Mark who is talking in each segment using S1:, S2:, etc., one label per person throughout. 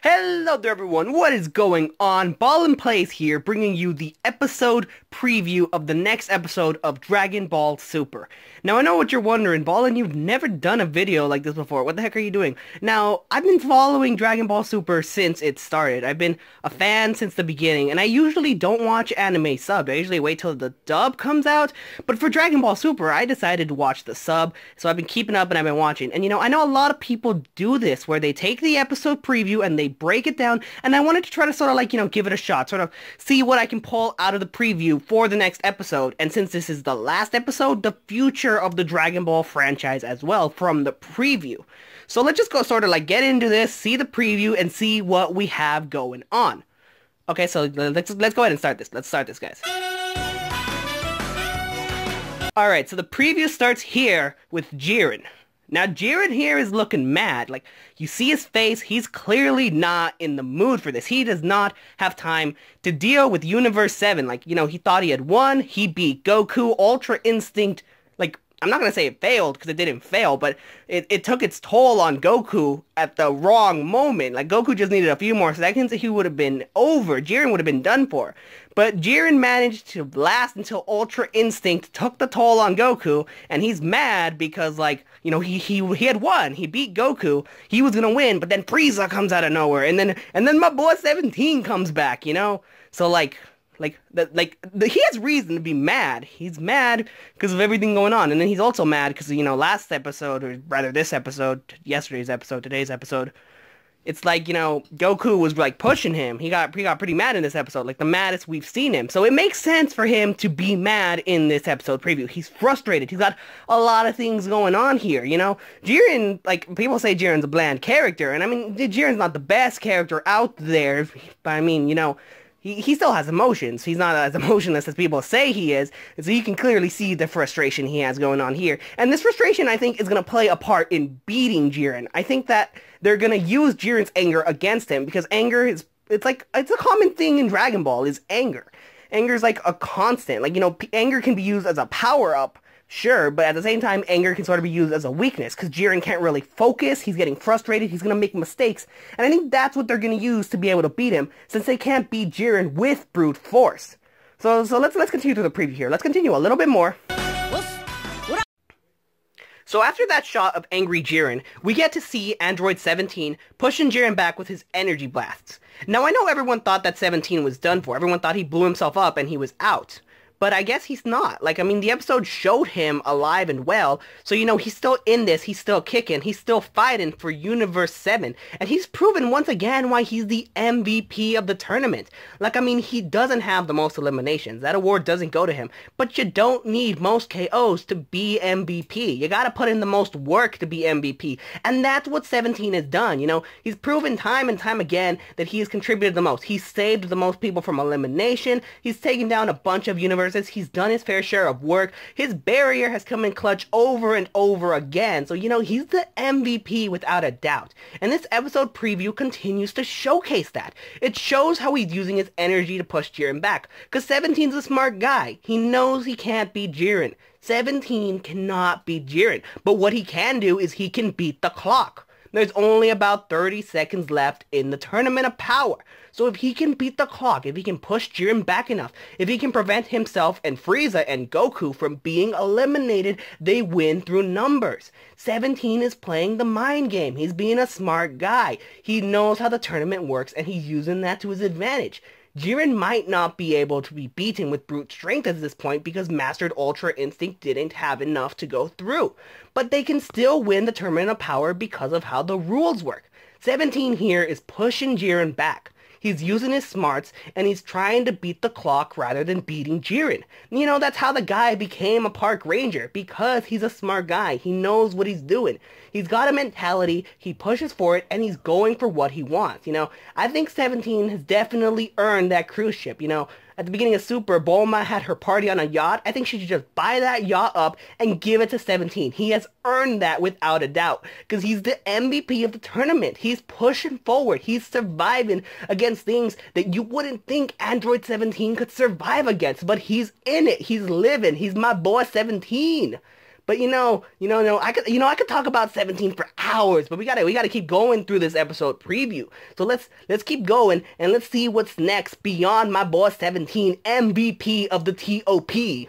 S1: Hello there everyone, what is going on? BallinPlays here, bringing you the episode preview of the next episode of Dragon Ball Super. Now I know what you're wondering, Ball and you've never done a video like this before, what the heck are you doing? Now, I've been following Dragon Ball Super since it started, I've been a fan since the beginning, and I usually don't watch anime subbed, I usually wait till the dub comes out, but for Dragon Ball Super, I decided to watch the sub, so I've been keeping up and I've been watching, and you know, I know a lot of people do this, where they take the episode preview and they break it down, and I wanted to try to sort of like, you know, give it a shot, sort of see what I can pull out of the preview for the next episode. And since this is the last episode, the future of the Dragon Ball franchise as well from the preview. So let's just go sort of like get into this, see the preview, and see what we have going on. Okay, so let's let's go ahead and start this. Let's start this, guys. Alright, so the preview starts here with Jiren. Now, Jiren here is looking mad. Like, you see his face, he's clearly not in the mood for this. He does not have time to deal with Universe 7. Like, you know, he thought he had won, he beat Goku, Ultra Instinct, I'm not going to say it failed, because it didn't fail, but it, it took its toll on Goku at the wrong moment. Like, Goku just needed a few more seconds, he would have been over. Jiren would have been done for. But Jiren managed to last until Ultra Instinct took the toll on Goku, and he's mad because, like, you know, he he he had won. He beat Goku. He was gonna win, but then Frieza comes out of nowhere, and then and then my boy Seventeen comes back. You know, so like. Like, the, like the, he has reason to be mad. He's mad because of everything going on, and then he's also mad because you know last episode, or rather this episode, yesterday's episode, today's episode, it's like you know Goku was like pushing him. He got he got pretty mad in this episode, like the maddest we've seen him. So it makes sense for him to be mad in this episode preview. He's frustrated. He's got a lot of things going on here. You know, Jiren like people say Jiren's a bland character, and I mean Jiren's not the best character out there. But I mean, you know, he, he still has emotions. He's not as emotionless as people say he is. So you can clearly see the frustration he has going on here. And this frustration, I think, is going to play a part in beating Jiren. I think that they're going to use Jiren's anger against him because anger is, it's like, it's a common thing in Dragon Ball is anger. Anger is like a constant. Like, you know, anger can be used as a power-up Sure, but at the same time, anger can sort of be used as a weakness because Jiren can't really focus. He's getting frustrated. He's going to make mistakes. And I think that's what they're going to use to be able to beat him since they can't beat Jiren with brute force. So, so let's, let's continue to the preview here. Let's continue a little bit more. So after that shot of angry Jiren, we get to see Android 17 pushing Jiren back with his energy blasts. Now I know everyone thought that 17 was done for. Everyone thought he blew himself up and he was out but I guess he's not. Like, I mean, the episode showed him alive and well, so, you know, he's still in this, he's still kicking, he's still fighting for Universe 7, and he's proven once again why he's the MVP of the tournament. Like, I mean, he doesn't have the most eliminations, that award doesn't go to him, but you don't need most KOs to be MVP. You gotta put in the most work to be MVP, and that's what 17 has done, you know? He's proven time and time again that he has contributed the most. He's saved the most people from elimination, he's taken down a bunch of Universe He's done his fair share of work. His barrier has come in clutch over and over again. So, you know, he's the MVP without a doubt. And this episode preview continues to showcase that. It shows how he's using his energy to push Jiren back. Because 17's a smart guy. He knows he can't beat Jiren. 17 cannot beat Jiren. But what he can do is he can beat the clock. There's only about 30 seconds left in the Tournament of Power. So if he can beat the clock, if he can push Jiren back enough, if he can prevent himself and Frieza and Goku from being eliminated, they win through numbers. 17 is playing the mind game. He's being a smart guy. He knows how the tournament works and he's using that to his advantage. Jiren might not be able to be beaten with brute strength at this point because Mastered Ultra Instinct didn't have enough to go through. But they can still win the Tournament of Power because of how the rules work. 17 here is pushing Jiren back. He's using his smarts and he's trying to beat the clock rather than beating Jiren. You know, that's how the guy became a park ranger because he's a smart guy. He knows what he's doing. He's got a mentality, he pushes for it, and he's going for what he wants. You know, I think 17 has definitely earned that cruise ship. You know, at the beginning of Super, Bulma had her party on a yacht. I think she should just buy that yacht up and give it to 17. He has earned that without a doubt because he's the MVP of the tournament. He's pushing forward. He's surviving against things that you wouldn't think Android 17 could survive against, but he's in it. He's living. He's my boy 17. But you know, you know, no, I could, you know, I could talk about 17 for hours, but we gotta, we gotta keep going through this episode preview. So let's, let's keep going and let's see what's next beyond my boss 17 MVP of the TOP.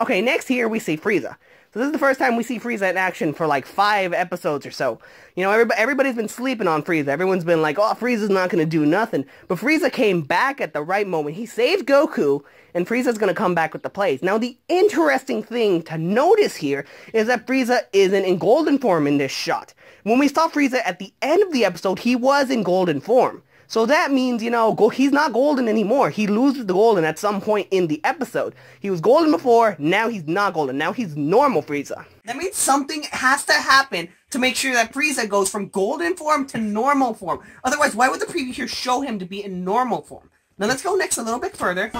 S1: Okay, next here we see Frieza. So this is the first time we see Frieza in action for like five episodes or so. You know, everybody, everybody's been sleeping on Frieza. Everyone's been like, oh, Frieza's not going to do nothing. But Frieza came back at the right moment. He saved Goku, and Frieza's going to come back with the plays. Now, the interesting thing to notice here is that Frieza isn't in golden form in this shot. When we saw Frieza at the end of the episode, he was in golden form. So that means, you know, go, he's not golden anymore. He loses the golden at some point in the episode. He was golden before, now he's not golden. Now he's normal Frieza. That means something has to happen to make sure that Frieza goes from golden form to normal form. Otherwise, why would the preview here show him to be in normal form? Now let's go next a little bit further.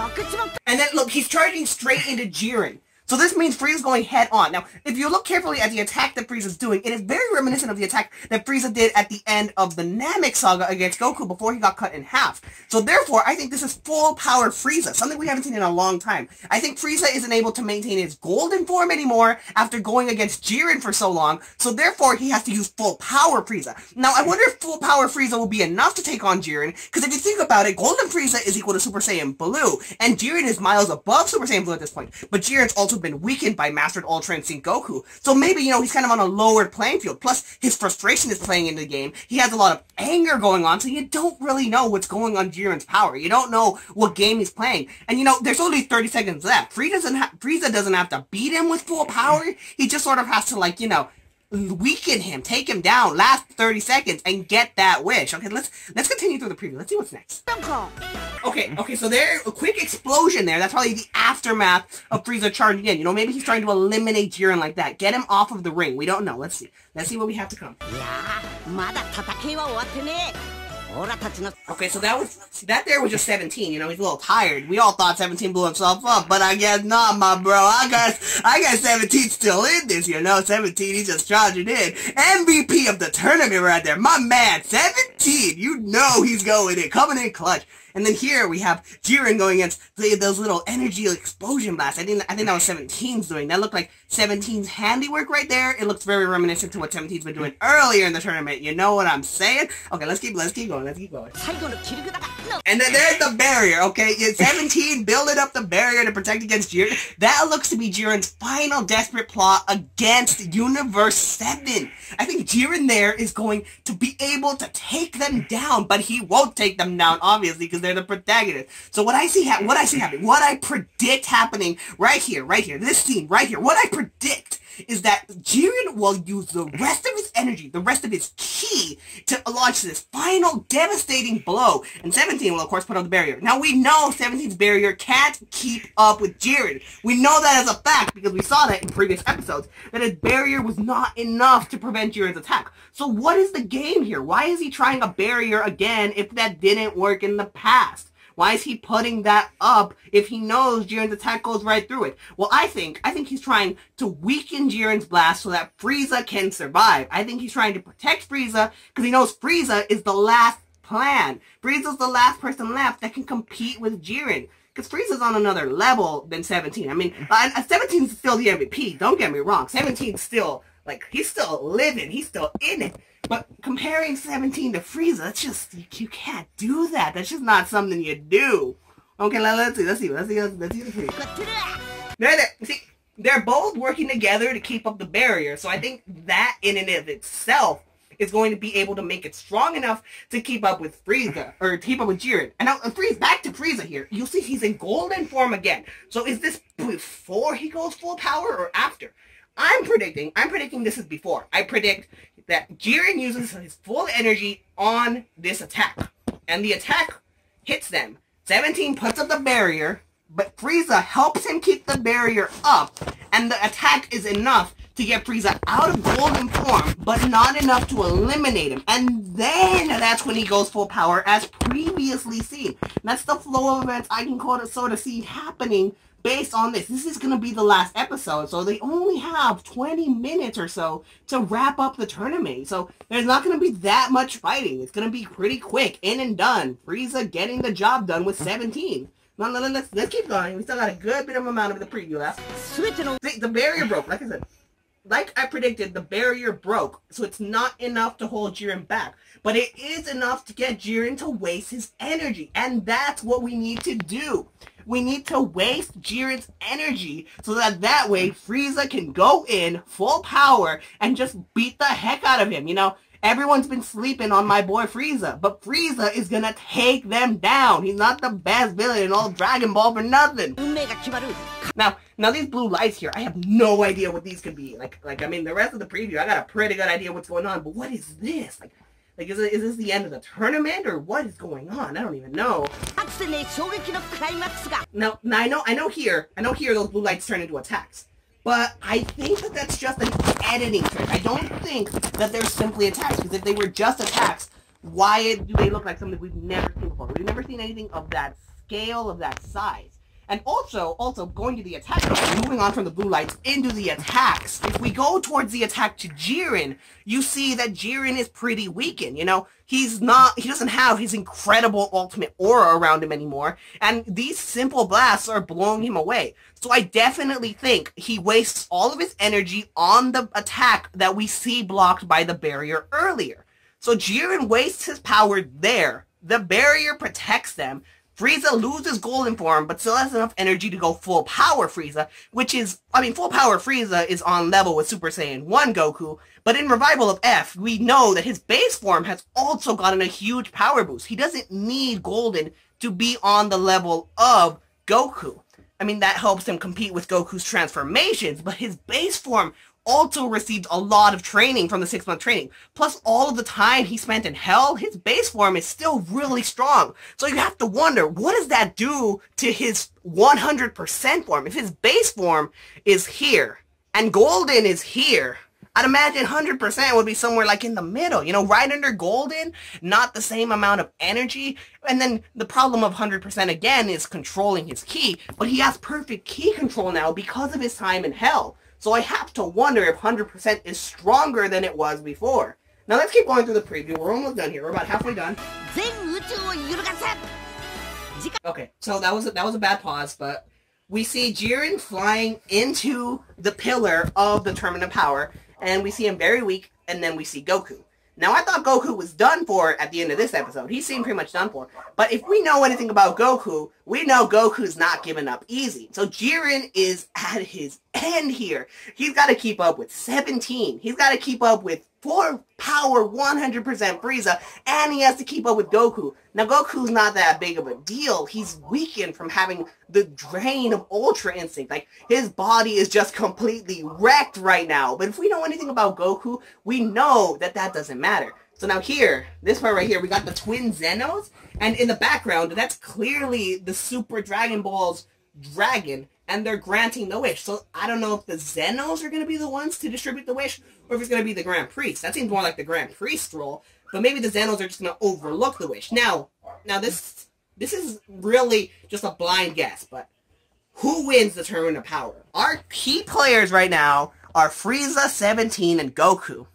S1: And then look, he's charging straight into Jiren. So this means Frieza's going head on. Now, if you look carefully at the attack that Frieza's doing, it is very reminiscent of the attack that Frieza did at the end of the Namek Saga against Goku before he got cut in half. So therefore, I think this is full power Frieza, something we haven't seen in a long time. I think Frieza isn't able to maintain his golden form anymore after going against Jiren for so long, so therefore he has to use full power Frieza. Now, I wonder if full power Frieza will be enough to take on Jiren, because if you think about it, Golden Frieza is equal to Super Saiyan Blue, and Jiren is miles above Super Saiyan Blue at this point, but Jiren's also been weakened by Mastered Ultra Instinct Goku. So maybe, you know, he's kind of on a lowered playing field. Plus, his frustration is playing into the game. He has a lot of anger going on, so you don't really know what's going on Jiren's power. You don't know what game he's playing. And, you know, there's only 30 seconds left. Frieza doesn't, Frieza doesn't have to beat him with full power. He just sort of has to, like, you know, weaken him, take him down, last 30 seconds, and get that wish. Okay, let's let's continue through the preview. Let's see what's next. Okay, okay, so there, a quick explosion there. That's probably the aftermath of Frieza charging in. You know, maybe he's trying to eliminate Jiren like that. Get him off of the ring. We don't know. Let's see. Let's see what we have to come. Okay, so that was that there was just 17. You know, he's a little tired. We all thought 17 blew himself up, but I guess not, my bro. I guess I guess 17 still in this. You know, 17. He's just charging in. MVP of the tournament right there, my man. 17. You know he's going in, coming in clutch. And then here we have Jiren going against those little energy explosion blasts. I think I think that was 17's doing. That looked like 17's handiwork right there. It looks very reminiscent to what 17's been doing earlier in the tournament. You know what I'm saying? Okay, let's keep let's keep going. Let's keep going. And then there's the barrier, okay? 17 building up the barrier to protect against Jiren. That looks to be Jiren's final desperate plot against Universe 7. I think Jiren there is going to be able to take them down, but he won't take them down, obviously, because they're the protagonist. So what I see what I see happening, what I predict happening right here, right here, this scene, right here, what I predict is that Jiren will use the rest of his energy, the rest of his ki, to launch this final devastating blow. And 17 will, of course, put up the barrier. Now, we know 17's barrier can't keep up with Jiren. We know that as a fact because we saw that in previous episodes, that his barrier was not enough to prevent Jiren's attack. So what is the game here? Why is he trying a barrier again if that didn't work in the past? Why is he putting that up if he knows Jiren's attack goes right through it? Well, I think, I think he's trying to weaken Jiren's blast so that Frieza can survive. I think he's trying to protect Frieza because he knows Frieza is the last plan. Frieza's the last person left that can compete with Jiren. Because Frieza's on another level than 17. I mean, uh, 17 is still the MVP. Don't get me wrong. 17's still, like, he's still living. He's still in it. But comparing 17 to Frieza, that's just, you, you can't do that. That's just not something you do. Okay, let, us see, let's see, let's see, let's, let's see the Frieza. They're, they're, see, they're both working together to keep up the barrier, so I think that in and of itself is going to be able to make it strong enough to keep up with Frieza, or keep up with Jiren. And now, Frieza, back to Frieza here. You'll see he's in golden form again. So is this before he goes full power or after? I'm predicting, I'm predicting this is before. I predict that Jiren uses his full energy on this attack. And the attack hits them. 17 puts up the barrier, but Frieza helps him keep the barrier up, and the attack is enough to get Frieza out of golden form, but not enough to eliminate him. And then that's when he goes full power, as previously seen. That's the flow of events I can call it, sort of see happening based on this. This is going to be the last episode, so they only have 20 minutes or so to wrap up the tournament. So there's not going to be that much fighting. It's going to be pretty quick, in and done. Frieza getting the job done with 17. No, no, no, let's, let's keep going. We still got a good bit of amount of the preview left. The barrier broke, like I said. Like I predicted, the barrier broke, so it's not enough to hold Jiren back. But it is enough to get Jiren to waste his energy, and that's what we need to do. We need to waste Jiren's energy so that that way Frieza can go in full power and just beat the heck out of him, you know? Everyone's been sleeping on my boy Frieza, but Frieza is gonna take them down. He's not the best villain in all Dragon Ball for nothing. Now, now these blue lights here, I have no idea what these could be. Like, like I mean, the rest of the preview, I got a pretty good idea what's going on, but what is this? Like, like, is, it, is this the end of the tournament, or what is going on? I don't even know. Now, now I know, I know here, I know here those blue lights turn into attacks. But I think that that's just an editing trick. I don't think that they're simply attacks, because if they were just attacks, why do they look like something we've never seen before? We've never seen anything of that scale, of that size. And also, also going to the attack, moving on from the blue lights into the attacks. If we go towards the attack to Jiren, you see that Jiren is pretty weakened, you know? He's not, he doesn't have his incredible ultimate aura around him anymore, and these simple blasts are blowing him away. So I definitely think he wastes all of his energy on the attack that we see blocked by the barrier earlier. So Jiren wastes his power there. The barrier protects them, Frieza loses golden form, but still has enough energy to go full power Frieza, which is, I mean, full power Frieza is on level with Super Saiyan 1 Goku, but in Revival of F, we know that his base form has also gotten a huge power boost. He doesn't need golden to be on the level of Goku. I mean, that helps him compete with Goku's transformations, but his base form also received a lot of training from the six month training. Plus all of the time he spent in hell, his base form is still really strong. So you have to wonder, what does that do to his 100% form? If his base form is here and golden is here, I'd imagine 100% would be somewhere like in the middle, you know, right under golden, not the same amount of energy. And then the problem of 100% again is controlling his ki, but he has perfect ki control now because of his time in hell. So I have to wonder if 100% is stronger than it was before. Now let's keep going through the preview. We're almost done here. We're about halfway done. Okay, so that was a, that was a bad pause, but we see Jiren flying into the pillar of the of Power, and we see him very weak, and then we see Goku. Now, I thought Goku was done for at the end of this episode. He seemed pretty much done for. But if we know anything about Goku, we know Goku's not giving up easy. So Jiren is at his end here. He's got to keep up with 17. He's got to keep up with full power 100% Frieza, and he has to keep up with Goku. Now, Goku's not that big of a deal. He's weakened from having the drain of Ultra Instinct. Like, his body is just completely wrecked right now. But if we know anything about Goku, we know that that doesn't matter. So now here, this part right here, we got the twin Zenos, and in the background, that's clearly the Super Dragon Ball's dragon and they're granting the wish. So I don't know if the Zenos are going to be the ones to distribute the wish, or if it's going to be the Grand Priest. That seems more like the Grand Priest role. But maybe the Zenos are just going to overlook the wish. Now, now this this is really just a blind guess, but who wins the tournament of power? Our key players right now are Frieza, 17, and Goku.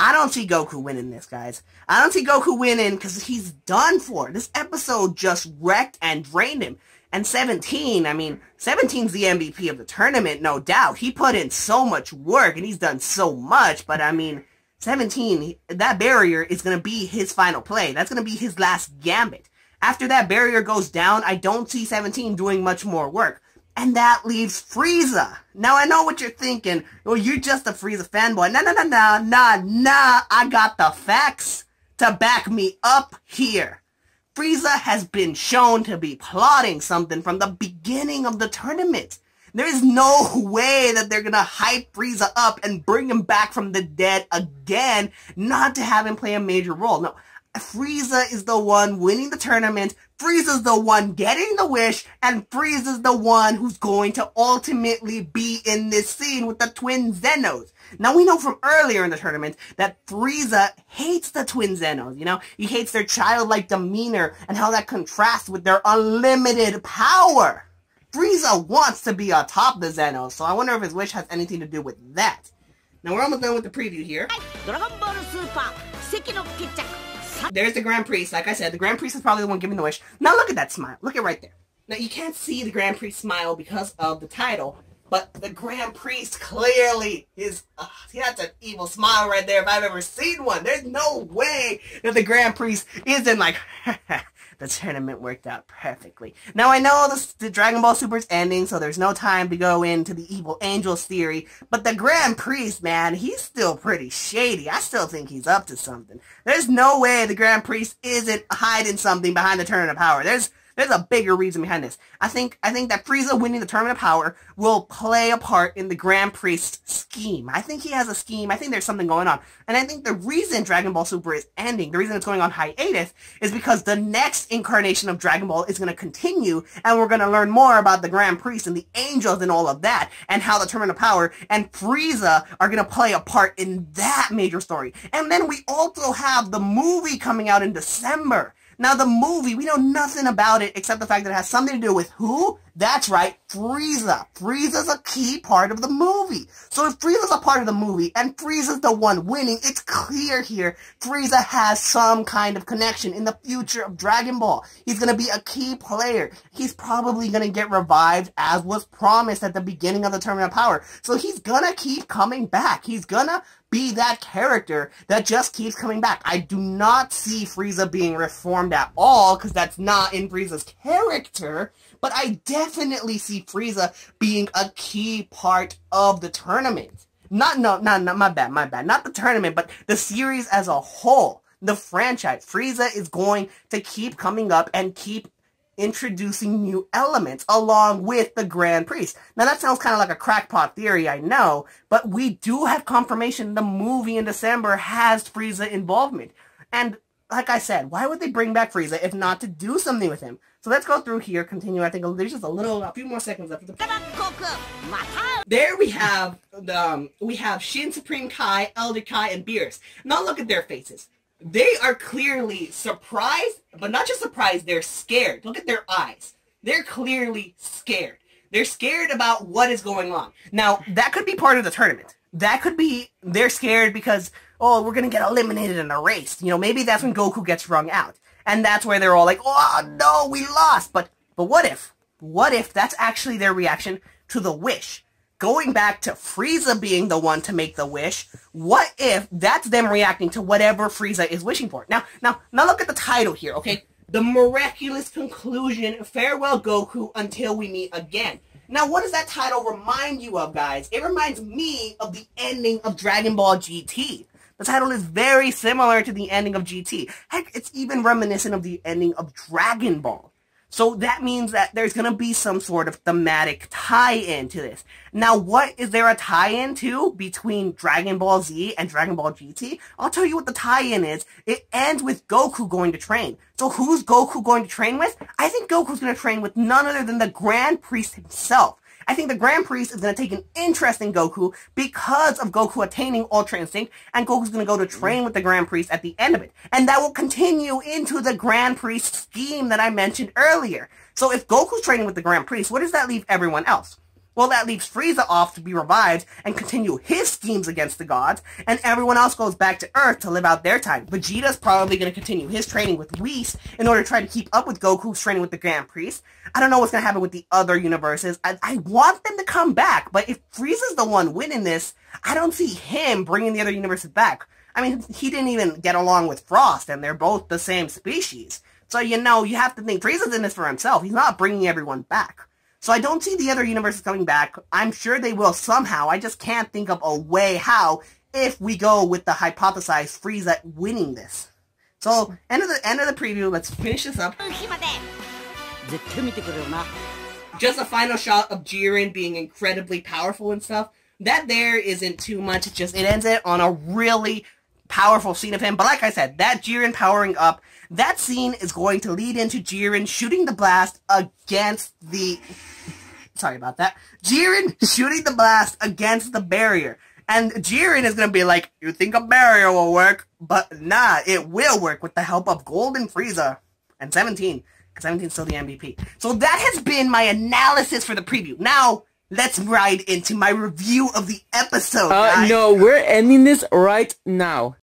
S1: I don't see Goku winning this, guys. I don't see Goku winning because he's done for. This episode just wrecked and drained him. And 17, I mean, 17's the MVP of the tournament, no doubt. He put in so much work and he's done so much, but I mean, 17, that barrier is going to be his final play. That's going to be his last gambit. After that barrier goes down, I don't see 17 doing much more work. And that leaves Frieza. Now I know what you're thinking. Well, you're just a Frieza fanboy. Nah, nah, nah, nah, nah, nah. I got the facts to back me up here. Frieza has been shown to be plotting something from the beginning of the tournament. There is no way that they're gonna hype Frieza up and bring him back from the dead again, not to have him play a major role. No, Frieza is the one winning the tournament, Frieza's the one getting the wish, and Frieza's the one who's going to ultimately be in this scene with the twin Zenos. Now we know from earlier in the tournament that Frieza hates the twin Zenos, you know? He hates their childlike demeanor and how that contrasts with their unlimited power. Frieza wants to be atop the Zenos, so I wonder if his wish has anything to do with that. Now we're almost done with the preview here. There's the Grand Priest. Like I said, the Grand Priest is probably the one giving the wish. Now look at that smile. Look at right there. Now, you can't see the Grand Priest smile because of the title, but the Grand Priest clearly is, uh, he has an evil smile right there if I've ever seen one. There's no way that the Grand Priest isn't like, the tournament worked out perfectly. Now I know the, the Dragon Ball Super's ending, so there's no time to go into the evil angels theory, but the Grand Priest, man, he's still pretty shady. I still think he's up to something. There's no way the Grand Priest isn't hiding something behind the Tournament of Power. There's there's a bigger reason behind this. I think I think that Frieza winning the Tournament of Power will play a part in the Grand Priest scheme. I think he has a scheme. I think there's something going on. And I think the reason Dragon Ball Super is ending, the reason it's going on hiatus, is because the next incarnation of Dragon Ball is going to continue, and we're going to learn more about the Grand Priest and the angels and all of that, and how the Tournament of Power and Frieza are going to play a part in that major story. And then we also have the movie coming out in December. Now, the movie, we know nothing about it except the fact that it has something to do with who? That's right, Frieza. Frieza's a key part of the movie. So if Frieza's a part of the movie and Frieza's the one winning, it's clear here Frieza has some kind of connection in the future of Dragon Ball. He's going to be a key player. He's probably going to get revived as was promised at the beginning of the Tournament of Power. So he's going to keep coming back. He's going to be that character that just keeps coming back. I do not see Frieza being reformed at all, because that's not in Frieza's character, but I definitely see Frieza being a key part of the tournament. Not, no, not, not, my bad, my bad. Not the tournament, but the series as a whole. The franchise. Frieza is going to keep coming up and keep introducing new elements along with the Grand Priest. Now that sounds kind of like a crackpot theory, I know, but we do have confirmation the movie in December has Frieza involvement. And like I said, why would they bring back Frieza if not to do something with him? So let's go through here, continue. I think there's just a little, a few more seconds left. There we have, um, we have Shin Supreme Kai, Elder Kai, and Beerus. Now look at their faces they are clearly surprised, but not just surprised, they're scared. Look at their eyes. They're clearly scared. They're scared about what is going on. Now, that could be part of the tournament. That could be, they're scared because, oh, we're going to get eliminated in a race. You know, maybe that's when Goku gets wrung out. And that's where they're all like, oh, no, we lost. But, but what if? What if that's actually their reaction to the wish? Going back to Frieza being the one to make the wish, what if that's them reacting to whatever Frieza is wishing for? Now, now, now look at the title here, okay? The miraculous conclusion, farewell Goku until we meet again. Now, what does that title remind you of, guys? It reminds me of the ending of Dragon Ball GT. The title is very similar to the ending of GT. Heck, it's even reminiscent of the ending of Dragon Ball. So that means that there's going to be some sort of thematic tie-in to this. Now, what is there a tie-in to between Dragon Ball Z and Dragon Ball GT? I'll tell you what the tie-in is. It ends with Goku going to train. So who's Goku going to train with? I think Goku's going to train with none other than the Grand Priest himself. I think the Grand Priest is going to take an interest in Goku because of Goku attaining Ultra Instinct, and Goku's going to go to mm-hmm. train with the Grand Priest at the end of it. And that will continue into the Grand Priest scheme that I mentioned earlier. So if Goku's training with the Grand Priest, where does that leave everyone else? Well, that leaves Frieza off to be revived and continue his schemes against the gods, and everyone else goes back to Earth to live out their time. Vegeta's probably going to continue his training with Whis in order to try to keep up with Goku's training with the Grand Priest. I don't know what's going to happen with the other universes. I, I want them to come back, but if Frieza's the one winning this, I don't see him bringing the other universes back. I mean, he didn't even get along with Frost, and they're both the same species. So, you know, you have to think Frieza's in this for himself. He's not bringing everyone back. So I don't see the other universes coming back. I'm sure they will somehow. I just can't think of a way how if we go with the hypothesized Frieza winning this. So, end of the end of the preview. Let's finish this up. Just a final shot of Jiren being incredibly powerful and stuff. That there isn't too much. It just it ends it on a really powerful scene of him. But like I said, that Jiren powering up, that scene is going to lead into Jiren shooting the blast against the... Sorry about that. Jiren shooting the blast against the barrier. And Jiren is going to be like, you think a barrier will work? But nah, it will work with the help of Golden Frieza and 17. 17 is still the MVP. So that has been my analysis for the preview. Now, let's ride into my review of the episode.
S2: Uh, no, we're ending this right now.